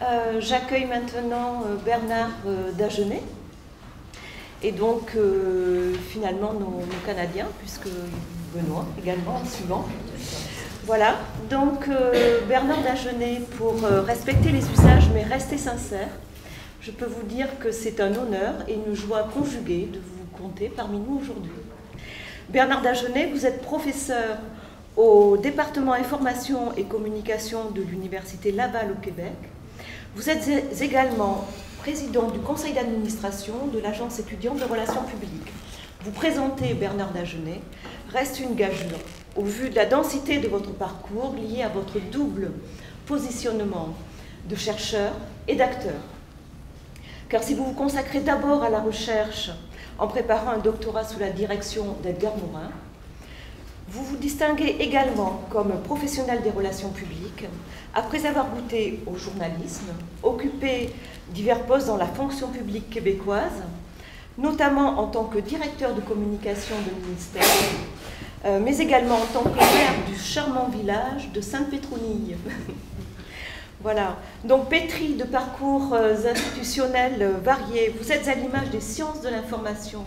Euh, j'accueille maintenant euh, Bernard euh, Dagenet. Et donc, finalement, nos, Canadiens, puisque Benoît également, suivant. Voilà, donc Bernard Dagenet, pour respecter les usages mais rester sincère, je peux vous dire que c'est un honneur et une joie conjuguée de vous compter parmi nous aujourd'hui. Bernard Dagenet, vous êtes professeur au département information et communication de l'Université Laval au Québec. Vous êtes également président du conseil d'administration de l'Agence étudiante de relations publiques. Vous présentez Bernard Dagenet reste une gageure au vu de la densité de votre parcours lié à votre double positionnement de chercheur et d'acteur. Car si vous vous consacrez d'abord à la recherche en préparant un doctorat sous la direction d'Edgar Morin, vous vous distinguez également comme professionnel des relations publiques, après avoir goûté au journalisme, occupé divers postes dans la fonction publique québécoise, notamment en tant que directeur de communication de ministère, euh, mais également en tant que maire du charmant village de Sainte-Pétronille. voilà. Donc, pétri de parcours euh, institutionnels variés, vous êtes à l'image des sciences de l'information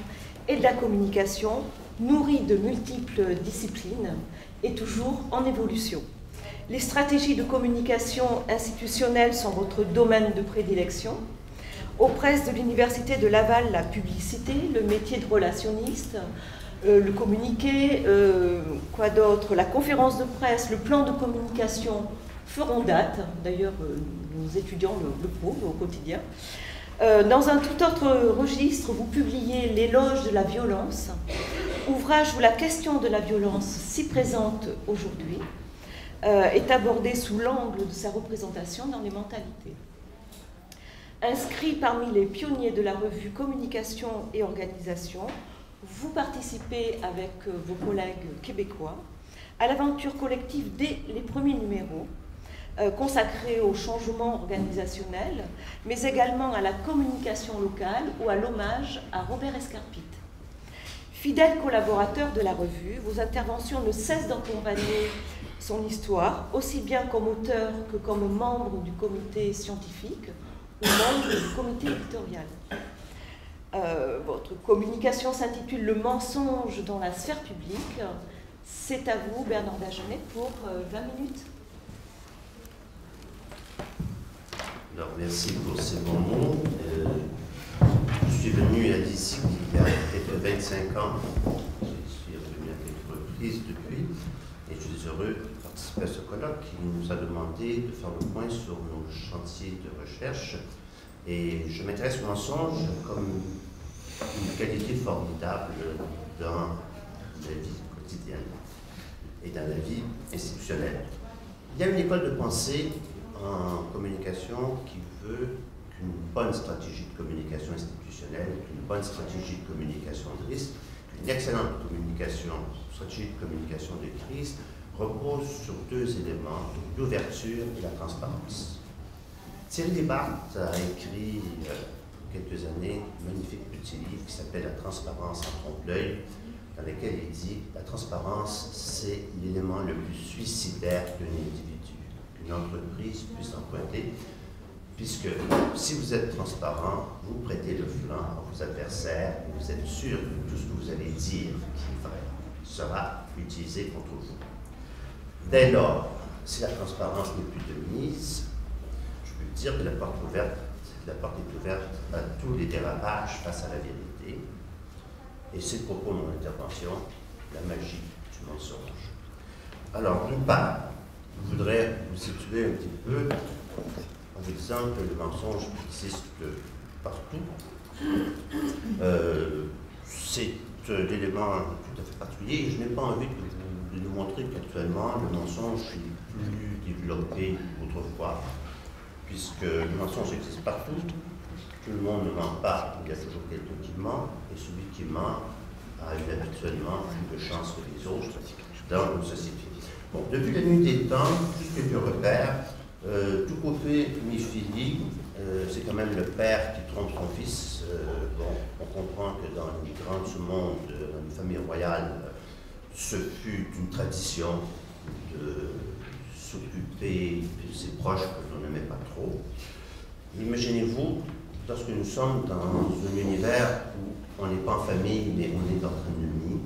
et de la communication, nourri de multiples disciplines et toujours en évolution. Les stratégies de communication institutionnelle sont votre domaine de prédilection. Aux presses de l'Université de Laval, la publicité, le métier de relationniste, euh, le communiqué, euh, quoi d'autre, la conférence de presse, le plan de communication feront date. D'ailleurs, euh, nous étudions le, le au quotidien. dans un tout autre registre, vous publiez L'éloge de la violence, ouvrage où la question de la violence si présente aujourd'hui euh, est abordée sous l'angle de sa représentation dans les mentalités. Inscrit parmi les pionniers de la revue Communication et Organisation, vous participez avec euh, vos collègues québécois à l'aventure collective dès les premiers numéros, euh, consacrés au changement organisationnel, mais également à la communication locale ou à l'hommage à Robert Escarpite. Fidèle collaborateur de la revue, vos interventions ne cessent d'accompagner son histoire, aussi bien comme auteur que comme membre du comité scientifique ou membre du comité éditorial. Euh, votre communication s'intitule Le mensonge dans la sphère publique. C'est à vous, Bernard Dagenet, pour 20 euh, minutes. Alors, merci pour ces mots. Euh, je suis venu à d'ici il y a peut-être 25 ans. Je suis revenu à quelques reprises depuis. Et je suis heureux de participer à ce colloque qui nous a demandé de faire le point sur nos chantiers de recherche. Et je m'intéresse au mensonge comme une qualité formidable dans la vie quotidienne et dans la vie institutionnelle. Il y a une école de pensée en communication qui veut qu'une bonne stratégie de communication institutionnelle, une bonne stratégie de communication de risque, une excellente stratégie de communication de crise repose sur deux éléments, l'ouverture et la transparence. Thierry Desbartes a écrit a quelques années un magnifique petit livre qui s'appelle La transparence en trompe-l'œil, dans lequel il dit La transparence, c'est l'élément le plus suicidaire qu'un individu, qu'une entreprise puisse emprunter, puisque si vous êtes transparent, vous prêtez le flanc à vos adversaires vous êtes sûr que tout ce que vous allez dire qui est vrai sera utilisé contre vous. Dès lors, si la transparence n'est plus de mise, je peux dire que la porte, ouverte, la porte est ouverte à tous les dérapages face à la vérité. Et c'est le propos de mon intervention, la magie du mensonge. Alors, d'une part, je voudrais vous situer un petit peu vous disant que le mensonge existe partout. Euh, c'est l'élément tout à fait particulier je n'ai pas envie de, de nous montrer qu'actuellement le mensonge est plus développé qu'autrefois, puisque le mensonge existe partout. Tout le monde ne ment pas, il y a toujours quelqu'un qui ment, et celui qui ment a habituellement plus de chance que les autres dans une société. Bon, depuis la nuit des temps, juste quelques repères. Euh, tout côté mi-fili, euh, c'est quand même le père qui trompe son fils. Euh, on comprend que dans les grands du monde, dans une famille royale, ce fut une tradition de s'occuper de ses proches que l'on n'aimait pas trop. Imaginez-vous, lorsque nous sommes dans un univers où on n'est pas en famille, mais on est entre ennemis,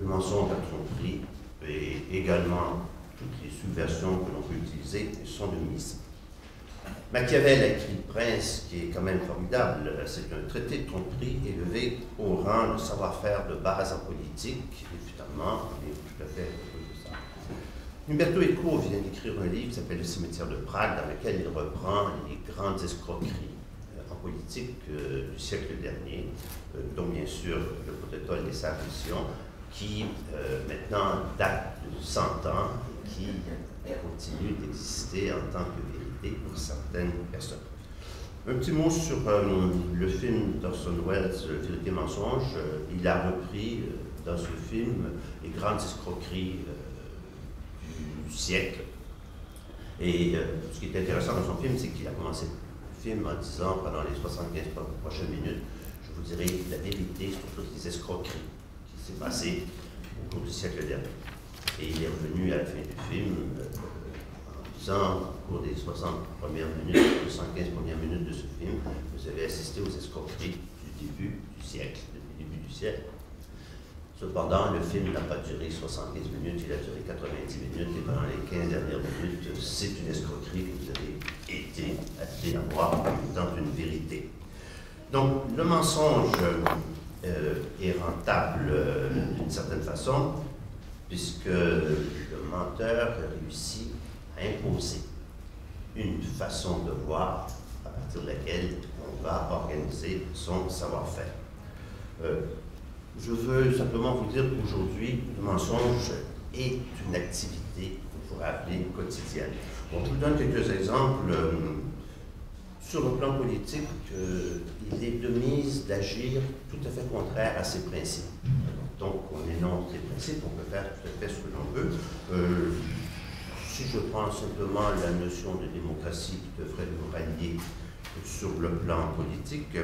le mensonge, la tromperie et également toutes les subversions que l'on peut utiliser sont de mise. Machiavel a écrit Prince, qui est quand même formidable. C'est un traité de tromperie élevé au rang de savoir-faire de base en politique. Évidemment, on est tout à fait de ça. Humberto Eco vient d'écrire un livre qui s'appelle Le cimetière de Prague, dans lequel il reprend les grandes escroqueries euh, en politique euh, du siècle dernier, euh, dont bien sûr le protocole des Sables-Sion, qui maintenant date de 100 ans qui continue d'exister en tant que pour certaines personnes. Un petit mot sur euh, le film d'Orson Welles, Vérité mensonge. Euh, il a repris euh, dans ce film les grandes escroqueries du siècle. Et ce qui est intéressant dans son film, c'est qu'il a commencé le film en disant pendant les 75 prochaines minutes, je vous dirai la vérité sur toutes les escroqueries qui s'est passées au cours du siècle dernier. Et il est revenu à la fin du film au cours des 60 premières minutes, 75 premières minutes de ce film, vous avez assisté aux escroqueries du début du siècle, du début du siècle. Cependant, le film n'a pas duré 75 minutes, il a duré 90 minutes, et pendant les 15 dernières minutes, c'est une escroquerie que vous avez été appelé à voir étant une vérité. Donc, le mensonge euh, est rentable euh, d'une certaine façon, puisque le menteur réussit imposer une façon de voir à partir de laquelle on va organiser son savoir-faire. Euh, je veux simplement vous dire qu'aujourd'hui, le mensonge est une activité qu'on pourrait appeler quotidienne. Bon, je vous donne quelques exemples. Euh, sur le plan politique, euh, il est de mise d'agir tout à fait contraire à ses principes. Donc, on énonce les principes, on peut faire tout à fait ce que l'on veut si je prends simplement la notion de démocratie qui devrait nous rallier sur le plan politique,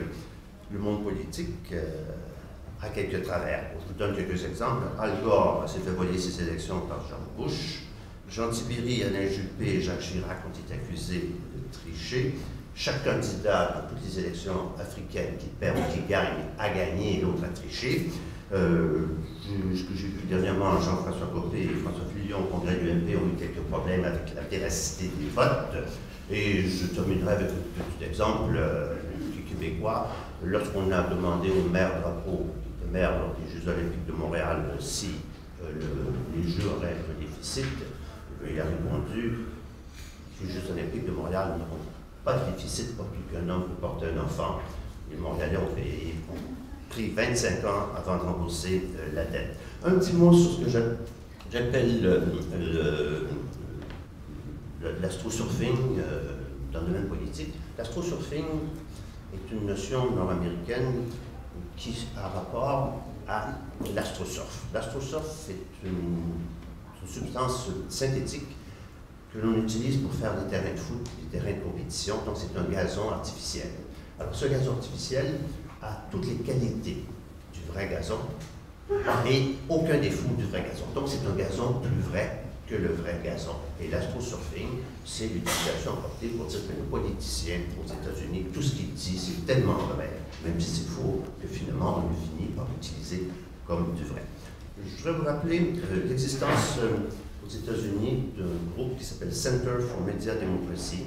le monde politique euh, a quelques travers. Je vous donne quelques exemples. Al Gore s'est fait voler ses élections par Jean Bush. Jean Tibéry, Alain Juppé et Jacques Chirac ont été accusés de tricher. Chaque candidat dans toutes les élections africaines qui perd ou qui gagne a gagné et l'autre a triché. Euh, ce que j'ai vu dernièrement, Jean-François Copé et François Fillon au congrès du MP ont eu quelques problèmes avec la véracité des votes. Et je terminerai avec un petit exemple euh, du québécois. Lorsqu'on a demandé au maire drapeau, le maire lors des Jeux Olympiques de Montréal, si euh, les Jeux auraient un déficit, il a répondu les Jeux Olympiques de Montréal n'auront pas de déficit pour qu'un homme porte un enfant. Les Montréalais ont payé pris 25 ans avant de rembourser euh, la dette. Un petit mot sur ce que j'appelle l'astrosurfing euh, dans le domaine politique. L'astrosurfing est une notion nord-américaine qui a rapport à l'astrosurf. L'astrosurf est une, une, substance synthétique que l'on utilise pour faire des terrains de foot, des terrains de compétition, donc c'est un gazon artificiel. Alors ce gazon artificiel, a toutes les qualités du vrai gazon et aucun défaut du vrai gazon. Donc c'est un gazon plus vrai que le vrai gazon. Et l'astrosurfing, c'est l'utilisation apportée pour dire que le politicien aux États-Unis, tout ce qu'il dit, c'est tellement vrai, même si c'est faux, que finalement on le finit par l'utiliser comme du vrai. Je voudrais vous rappeler euh, l'existence euh, aux États-Unis d'un groupe qui s'appelle Center for Media Democracy.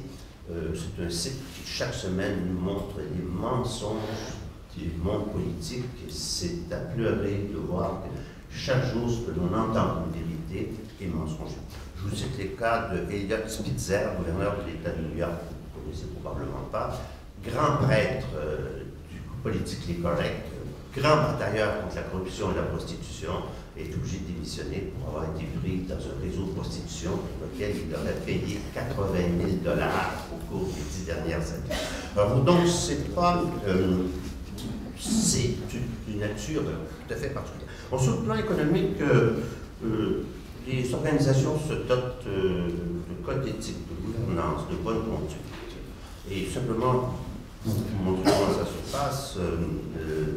Euh, c'est un site qui chaque semaine nous montre les mensonges du monde politique, c'est à pleurer de voir que chaque jour, ce que l'on entend comme vérité est mensonger. Je vous cite les cas de Elliot Spitzer, gouverneur de l'État de New York, que vous ne connaissez probablement pas, grand prêtre euh, du politically correct, grand batailleur contre la corruption et la prostitution, est obligé de démissionner pour avoir été pris dans un réseau de prostitution pour lequel il aurait payé 80 000 dollars au cours des dix dernières années. Alors, donc, c'est pas euh, nature tout à fait particulière. sur le plan économique, euh, euh, les organisations se dotent euh, de codes d'éthique, de gouvernance, de bonne conduite. Et simplement, pour montrer comment ça se passe,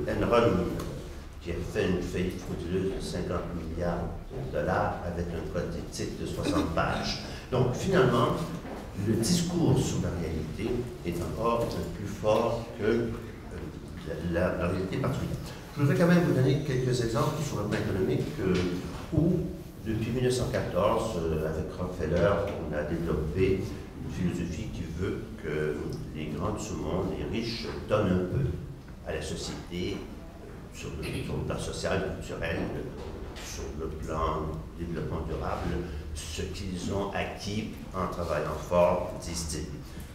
Enron, qui a fait une faillite frauduleuse de 50 milliards de dollars, avec un code d'éthique de 60 pages. Donc finalement, le discours sur la réalité est encore plus fort que euh, la, réalité particulière. Je voudrais quand même vous donner quelques exemples sur le plan économique euh, où, depuis 1914, euh, avec Rockefeller, on a développé une philosophie qui veut que les grands de ce monde, les riches, donnent un peu à la société sur le, sur le plan social, culturel, sur le plan développement durable, ce qu'ils ont acquis en travaillant fort, disent-ils.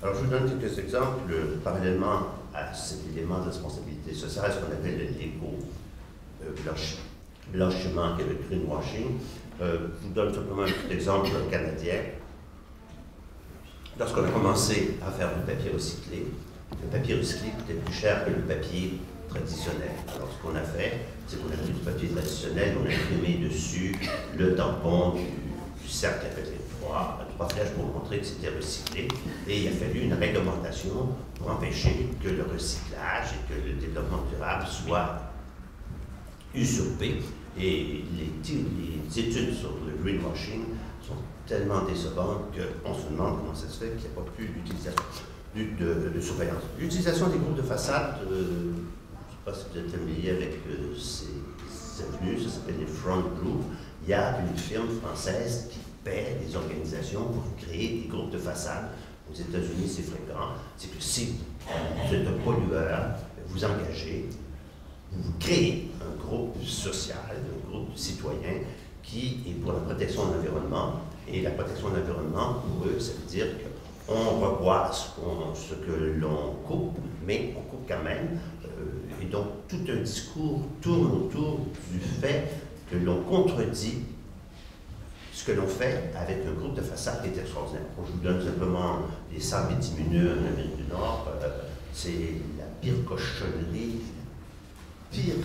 Alors, je vous donne quelques exemples parallèlement à cet élément de responsabilité sociale, ce qu'on appelle l'éco-blanchiment, qui est le greenwashing. Euh, je vous donne simplement un petit exemple canadien. Lorsqu'on a commencé à faire du papier recyclé, le papier recyclé coûtait plus cher que le papier traditionnel. Alors, ce qu'on a fait, c'est qu'on a pris du papier traditionnel, on a imprimé dessus le tampon du cercle avec les pour montrer que c'était recyclé. Et il a fallu une réglementation pour empêcher que le recyclage et que le développement durable soient usurpés. Et les, les études sur le greenwashing sont tellement décevantes qu'on se demande comment ça se fait qu'il n'y a pas plus d'utilisation de, surveillance. L'utilisation des groupes de façade, euh, je ne sais pas si vous êtes familier avec euh, ces avenues, ça s'appelle les front groups il y a une firme française qui des organisations pour créer des groupes de façade. Aux États-Unis, c'est fréquent. C'est que si vous êtes un pollueur, vous engagez, vous créez un groupe social, un groupe de citoyens qui est pour la protection de l'environnement. Et la protection de l'environnement, pour eux, ça veut dire qu'on revoit ce, que l'on coupe, mais on coupe quand même. Euh, et donc, tout un discours tourne autour du fait que l'on contredit ce que l'on fait avec un groupe de façade qui est extraordinaire. je vous donne simplement les sables bitumineux en Amérique du Nord. Euh, c'est la pire cochonnerie, la pire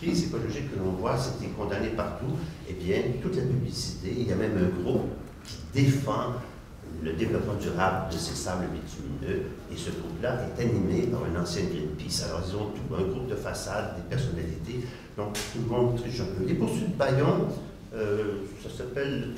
crise écologique que l'on voit, c'était condamné partout. Eh bien, toute la publicité, il y a même un groupe qui défend le développement durable de ces sables bitumineux. Et ce groupe-là est animé par un ancien Greenpeace. Alors, ils ont un groupe de façade, des personnalités. Donc, tout le monde triche un peu. Les poursuites Bayon, euh, ça s'appelle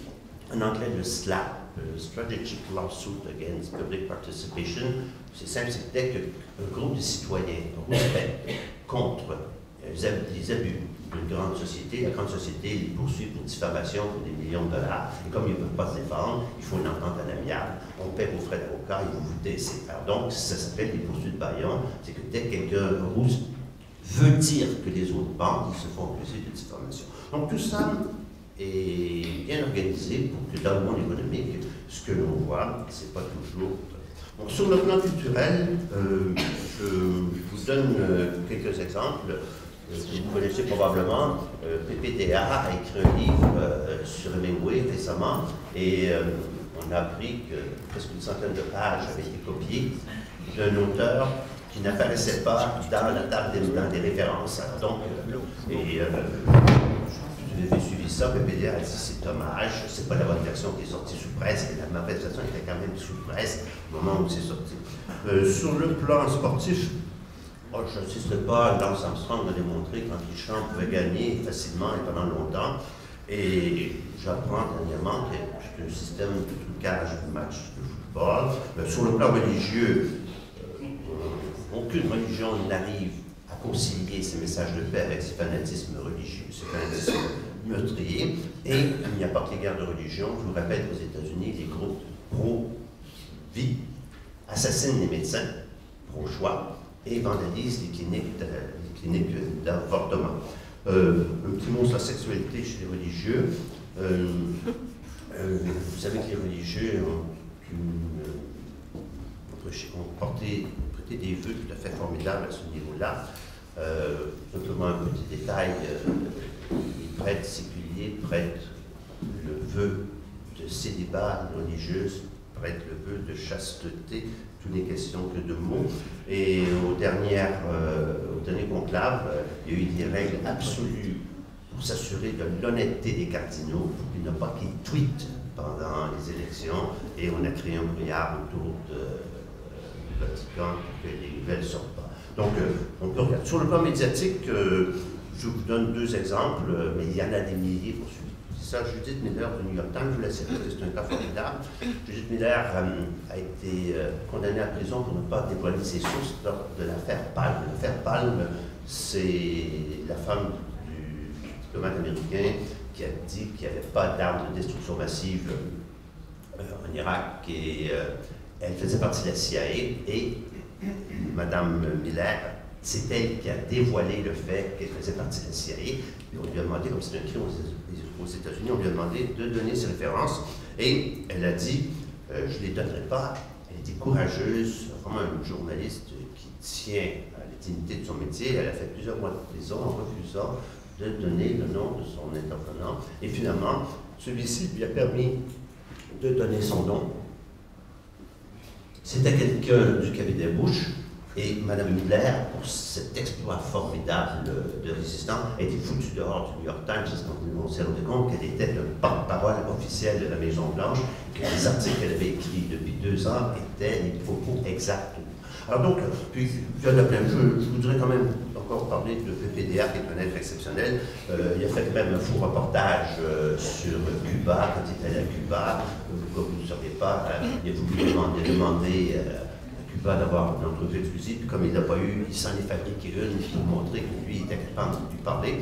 en anglais le SLAP, Strategic Lawsuit Against Public Participation. C'est simple, dès qu'un groupe de citoyens respecte contre les abus d'une grande société. La grande société les poursuit pour diffamation pour des millions de dollars. Et comme ils ne peuvent pas se défendre, il faut une entente à l'amiable. On paie vos frais d'avocat, ils vont vous décès. donc, ça s'appelle les poursuites baillons. C'est que dès que quelqu'un veut dire que les autres banques, se font accuser de diffamation. Donc, tout ça est bien organisé pour que dans le monde économique, ce que l'on voit, ce n'est pas toujours sur le plan culturel, euh, je vous donne euh, quelques exemples. Euh, vous connaissez probablement, euh, PPDA a écrit un livre sur Hemingway récemment et on a appris que presque une centaine de pages avaient été copiées d'un auteur qui n'apparaissait pas dans la table des, des références. Donc, et vous avez suivi ça, PPDA a dit c'est dommage, c'est pas la bonne version qui est sortie sous presse, et la mauvaise version était quand même sous presse au moment où c'est sorti. sur le plan sportif, Oh, je n'insisterai pas, Lance Armstrong a démontré on pouvait gagner facilement et pendant longtemps. Et j'apprends dernièrement que c'est un système de trucage de match de football. Mais sur le plan religieux, euh, aucune religion n'arrive à concilier ces messages de paix avec ce fanatisme religieux, meurtrier. Et il n'y a pas que les guerres de religion. Je vous rappelle qu'aux États-Unis, les groupes pro-vie assassinent les médecins pro-choix et vandalise les cliniques, d'avortement. Euh, un petit mot sur la sexualité chez les religieux. Euh, euh, vous savez que les religieux ont, ont porté, prêté des vœux tout à fait formidables à ce niveau-là. simplement un petit détail, les prêtres séculiers prêtent le vœu de célibat religieux, prêtent le vœu de chasteté n'est question que de mots. Et euh, au dernier conclave, euh, il y a eu des règles absolues pour s'assurer de l'honnêteté des cardinaux, pour qu'ils n'ont pas qu'ils tweetent pendant les élections. Et on a créé un brouillard autour de, du Vatican pour que les nouvelles ne sortent pas. Donc, on peut regarder. Sur le plan médiatique, je vous donne deux exemples, mais il y en a des milliers pour suivre. Ça, Judith Miller du New York Times, je vous la cite, c'est un cas formidable. Judith Miller a été condamnée à prison pour ne pas dévoiler ses sources lors de l'affaire Palme. L'affaire Palme, c'est la femme du diplomate américain qui a dit qu'il n'y avait pas d'armes de destruction massive en Irak et elle faisait partie de la CIA et Mme Miller, c'est elle qui a dévoilé le fait qu'elle faisait partie de la CIA. On lui a demandé, comme c'est un crime aux États-Unis, on lui a demandé de donner ses références. Et elle a dit, euh, je ne les donnerai pas. Elle était courageuse, vraiment une journaliste qui tient à la de son métier. Elle a fait plusieurs mois de prison en refusant de donner le nom de son intervenant. Et finalement, celui-ci lui a permis de donner son nom c'était quelqu'un du cabinet Bush, et Mme Miller, pour cet exploit formidable de résistance, a été foutue dehors du New York Times parce qu'on s'est rendu compte qu'elle était le porte-parole officielle de la Maison-Blanche, que les articles qu'elle avait écrits depuis deux ans étaient les propos exacts. Alors donc, puis, il y. Je, voudrais quand même encore parler de PPDA, qui est un être exceptionnel. Euh, il a fait même un faux reportage euh, sur Cuba, quand il est allé à Cuba. Comme vous ne savez pas, euh, il a voulu demander, demander Cuba d'avoir une entrevue exclusive, comme il n'a pas eu, il s'en est fabriqué une pour montrer que lui était capable de lui parler.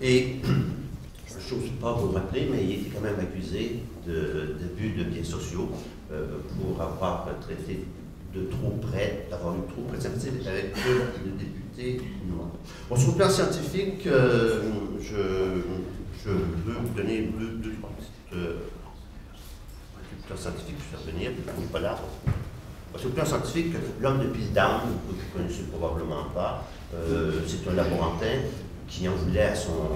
Et je n'ose pas vous le rappeler, mais il était quand même accusé d'abus de, de, biens sociaux pour avoir traité de trop près, d'avoir eu trop près de avec le député noir. Bon, sur le plan scientifique, euh, je, veux vous donner deux, deux trois petites. Euh, sur le plan scientifique, je vais revenir, je ne pas là. Sur le plan scientifique, l'homme de Pildown, que vous ne connaissez probablement pas, euh, c'est un laborantin qui en voulait à son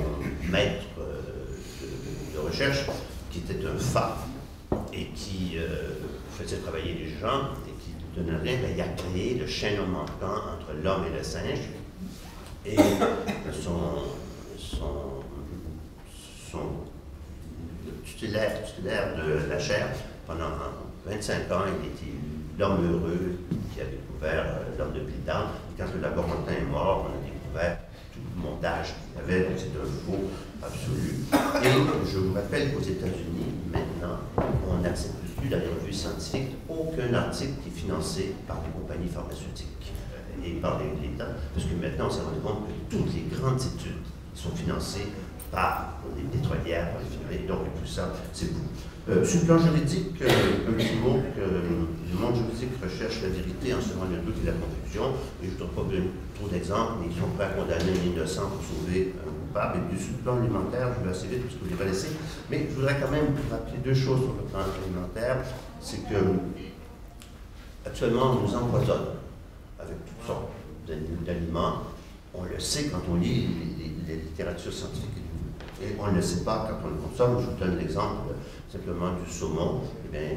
maître de, de, recherche, qui était un fa et qui faisait travailler les gens de rien, il a créé le chaînon manquant entre l'homme et le singe. Et son, son, son tutélaire, de la chair, pendant 25 ans, il était l'homme heureux qui a découvert euh, l'homme de Pildan. Quand le laborantin est mort, on a découvert tout le montage qu'il avait, donc c'est un faux absolu. Et je vous rappelle qu'aux États-Unis, maintenant, on n'accepte plus dans les revues scientifiques aucun article qui est financé par des compagnies pharmaceutiques et par l'État, parce que maintenant on s'est rendu compte que toutes les grandes études sont financées par les pétrolières, les donc tout ça, c'est vous. Euh, sur le plan juridique, petit mot que le monde juridique recherche la vérité en semant le doute et la confusion. Et je ne donne pas trop d'exemples, mais ils sont prêts à condamner un innocent pour sauver un coupable. Et sur le plan alimentaire, je vais assez vite parce que je l'ai pas laissé. Mais je voudrais quand même rappeler deux choses sur le plan alimentaire. C'est que actuellement, on nous empoisonne avec toutes sortes d'aliments. On le sait quand on lit les, les littératures scientifiques on ne le sait pas quand on le consomme. Je vous donne l'exemple simplement du saumon, eh bien,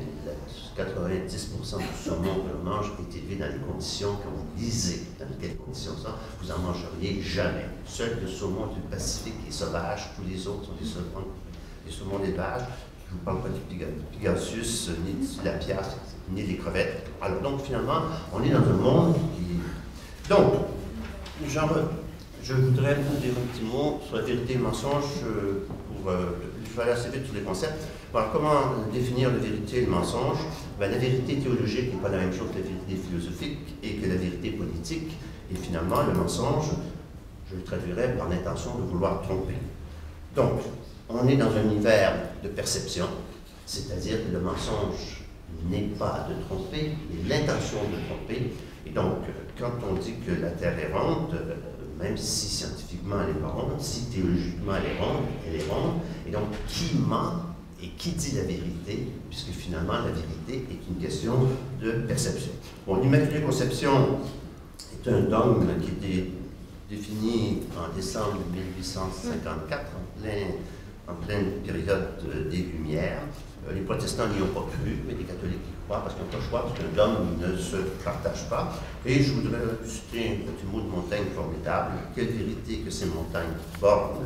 90% du saumon que l'on mange est élevé dans les conditions que vous lisez. Dans quelles conditions ça? Vous n'en mangeriez jamais. Seul le saumon du Pacifique est sauvage, tous les autres sont des saumons, des saumons d'élevage. Je ne vous parle pas du Pegasus, ni de la pièce, ni des crevettes. Alors donc finalement, on est dans un monde qui... Donc, genre, je voudrais vous dire un petit mot sur la vérité et le mensonge euh, pour... Euh, je vais aller assez vite sur les concepts. Alors, comment définir la vérité et le mensonge? Ben, La vérité théologique n'est pas la même chose que la vérité philosophique et que la vérité politique. Et finalement, le mensonge, je le traduirais par l'intention de vouloir tromper. Donc, on est dans un univers de perception, c'est-à-dire que le mensonge n'est pas de tromper, mais l'intention de tromper. Et donc, quand on dit que la Terre est ronde, même si scientifiquement elle n'est pas ronde, si théologiquement elle est ronde, elle est ronde. Et donc, qui ment et qui dit la vérité, puisque finalement la vérité est une question de perception. Bon, l'Immaculée Conception est un dogme qui était défini en décembre 1854, en, plein, en pleine période des Lumières. Euh, les protestants n'y ont pas cru, mais les catholiques y croient parce qu'ils n'ont pas le choix, parce qu'un dogme ne se partage pas. Et je voudrais citer un petit mot de Montaigne formidable. Quelle vérité que ces montagnes bornes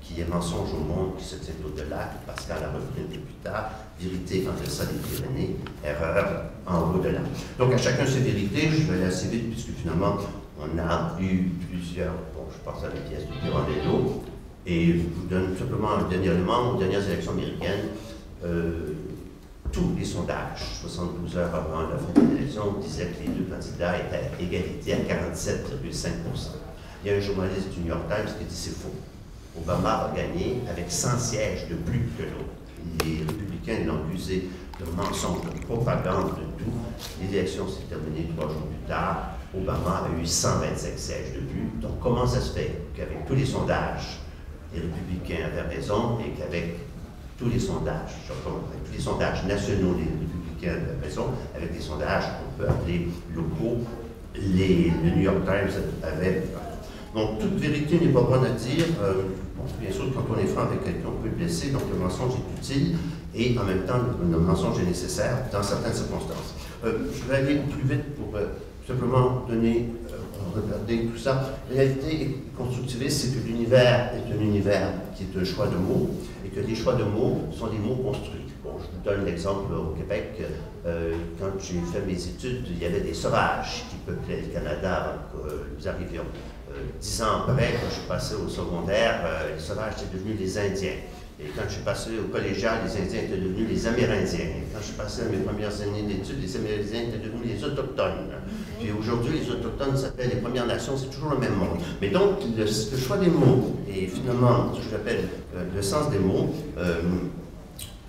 qui est mensonge au monde, qui se tient au-delà, que Pascal a repris un peu plus tard, vérité quand elle ça des Pyrénées, erreur en au-delà. Donc à chacun ses vérités, je vais aller assez vite puisque finalement on a eu plusieurs, bon je pense à la pièce de Pirandello, et je vous donne simplement un dernier élément, aux dernières élections américaines, euh, tous les sondages, 72 heures avant la fin de l'élection, disaient que les deux candidats étaient à égalité à 47,5 Il y a un journaliste du New York Times qui dit c'est faux. Obama a gagné avec 100 sièges de plus que l'autre. Les républicains l'ont accusé de mensonge, de propagande, de tout. L'élection s'est terminée trois jours plus tard. Obama a eu 125 sièges de plus. Donc comment ça se fait qu'avec tous les sondages, les républicains avaient raison et qu'avec tous les sondages, avec tous les sondages nationaux, les républicains avaient raison, avec des sondages qu'on peut appeler locaux, les, le New York Times avait. Donc, toute vérité n'est pas bonne à dire. Euh, bien sûr, quand on est franc avec quelqu'un, on peut le blesser, donc le mensonge est utile et en même temps, le, mensonge est nécessaire dans certaines circonstances. Euh, je vais aller plus vite pour euh, simplement donner regarder tout ça. Réalité constructiviste, c'est que l'univers est un univers qui est un choix de mots et que les choix de mots sont des mots construits. Bon, je vous donne l'exemple au Québec. Euh, quand j'ai fait mes études, il y avait des sauvages qui peuplaient le Canada avant que nous arrivions. Euh, dix ans après, quand je suis passé au secondaire, euh, les sauvages étaient devenus les Indiens. Et quand je suis passé au collégial, les Indiens étaient devenus les Amérindiens. Et quand je suis passé à mes premières années d'études, les Amérindiens étaient devenus les Autochtones. Puis aujourd'hui, les Autochtones s'appellent les Premières Nations, c'est toujours le même monde. Mais donc, le, choix des mots, et finalement, ce que j'appelle euh, le sens des mots, euh,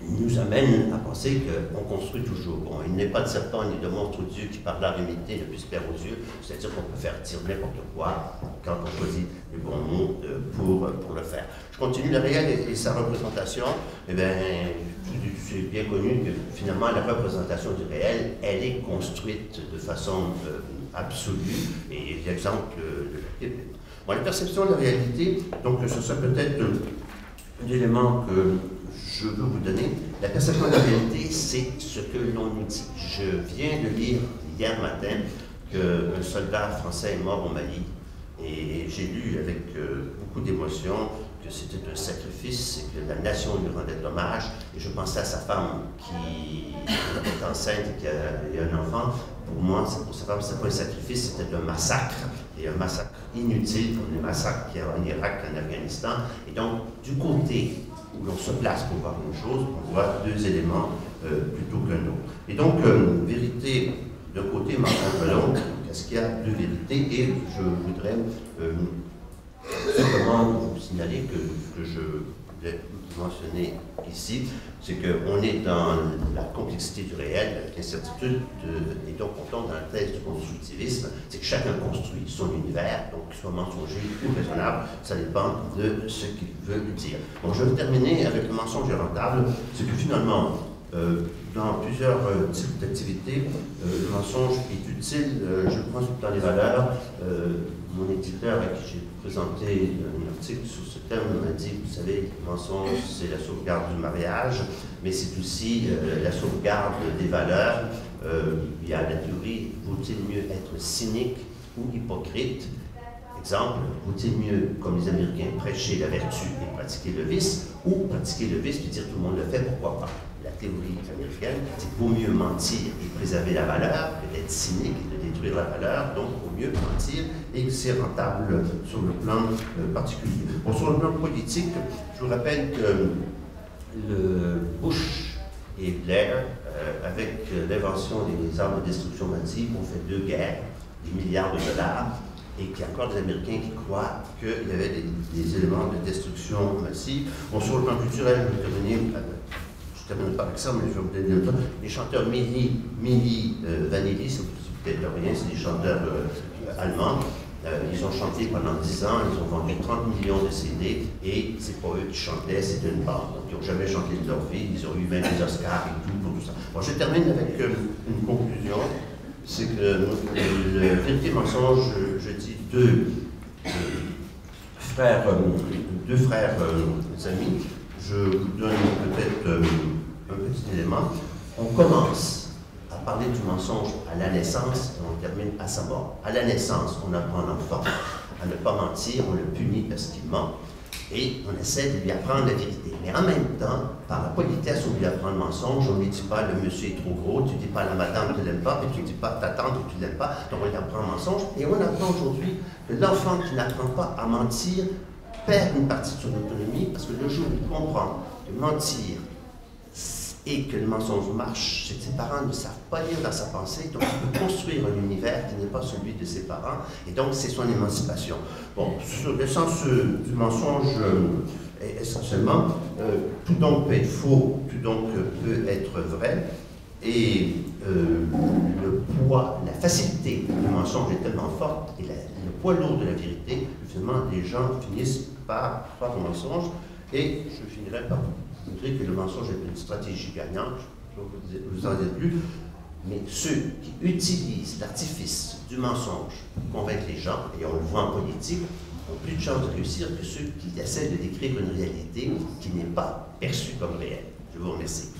nous amène à penser qu'on construit toujours. Bon, il n'est pas de serpent ni de monstre Dieu qui par la vérité ne puisse plaire aux yeux, c'est-à-dire qu'on peut faire dire n'importe quoi quand on choisit les bons mots euh, pour, pour le faire. Je continue la réelle et, sa représentation. Eh bien, c'est bien connu que finalement la représentation du réel, elle est construite de façon euh, absolue. Et l'exemple de la bon, la perception de la réalité, donc ce serait peut-être un élément que je veux vous donner. La perception de la réalité, c'est ce que l'on nous dit. Je viens de lire hier matin qu'un soldat français est mort au Mali. Et j'ai lu avec euh, beaucoup d'émotion que c'était un sacrifice et que la nation lui rendait hommage. Et je pensais à sa femme qui est enceinte et qui a, un enfant. Pour moi, pour sa femme, ce pas un sacrifice, c'était un massacre. Et un massacre inutile comme les massacres qu'il y a en Irak, en Afghanistan. Et donc, du côté où l'on se place pour voir une chose, on voit deux éléments euh, plutôt qu'un autre. Et donc, euh, vérité d'un côté, mensonge de l'autre, qu'est-ce qu'il y a de vérité? Et je voudrais euh, simplement vous signaler que, que je voulais mentionner ici, c'est qu'on est dans la complexité du réel, l'incertitude, et donc on tombe dans la thèse du constructivisme, c'est que chacun construit son univers, donc qu'il soit mensonger ou raisonnable, ça dépend de ce qu'il veut dire. Bon, je vais terminer avec le mensonge rentable, c'est que finalement, euh, dans plusieurs euh, types d'activités, euh, le mensonge est utile, je pense, dans les valeurs. mon éditeur à qui j'ai présenté un article sur ce thème. M'a dit, vous savez, le mensonge, c'est la sauvegarde du mariage, mais c'est aussi la sauvegarde des valeurs. il y a la théorie, vaut-il mieux être cynique ou hypocrite? Exemple, vaut-il mieux, comme les Américains, prêcher la vertu et pratiquer le vice, ou pratiquer le vice et dire tout le monde le fait, pourquoi pas? Théorie américaine dit qu'il vaut mieux mentir et préserver la valeur que d'être cynique et de détruire la valeur, donc il vaut mieux mentir et c'est rentable sur le plan euh, particulier. Bon, sur le plan politique, je vous rappelle que Bush et Blair, euh, avec l'invention des armes de destruction massive, ont fait deux guerres, des milliards de dollars et qu'il y a encore des Américains qui croient qu'il y avait des, éléments de destruction massive. Bon, sur le plan culturel, je vais euh, je ne termine avec ça, mais je vais vous donner le temps. Les chanteurs Mini, Mini euh, Vanilli, c'est peut-être rien, c'est des chanteurs euh, allemands. ils ont chanté pendant 10 ans, ils ont vendu 30 millions de CD et c'est pas eux qui chantaient, c'est une bande. Ils n'ont jamais chanté de leur vie, ils ont eu 20 Oscars et tout pour tout ça. Bon, je termine avec une conclusion c'est que le vérité mensonge, je, dis deux, frères, deux frères euh, amis. Je vous donne peut-être euh, un petit élément. On commence à parler du mensonge à la naissance et on termine à sa mort. À la naissance, on apprend l'enfant à ne pas mentir, on le punit parce qu'il ment. et on essaie de lui apprendre la vérité. Mais en même temps, par la politesse, on lui apprend le mensonge, on ne lui dit pas le monsieur est trop gros, tu ne dis pas la madame tu ne l'aimes pas, et tu ne dis pas ta tante tu ne l'aimes pas, donc on lui apprend le mensonge. Et on apprend aujourd'hui que l'enfant qui n'apprend pas à mentir perd une partie de son autonomie, parce que le jour où il comprend que mentir et que le mensonge marche, c'est que ses parents ne savent pas lire dans sa pensée, donc il peut construire un univers qui n'est pas celui de ses parents, et donc c'est son émancipation. Bon, sur le sens euh, du mensonge, euh, essentiellement, euh, tout donc peut être faux, tout donc peut être vrai, et le poids, la facilité du mensonge est tellement forte, et le poids lourd de la vérité, les gens finissent par croire au mensonge, et je finirai par vous dire que le mensonge est une stratégie gagnante, je vous en ai plus, mais ceux qui utilisent l'artifice du mensonge pour convaincre les gens, et on le voit en politique, ont plus de chances de réussir que ceux qui essaient de décrire une réalité qui n'est pas perçue comme réelle. Je vous remercie.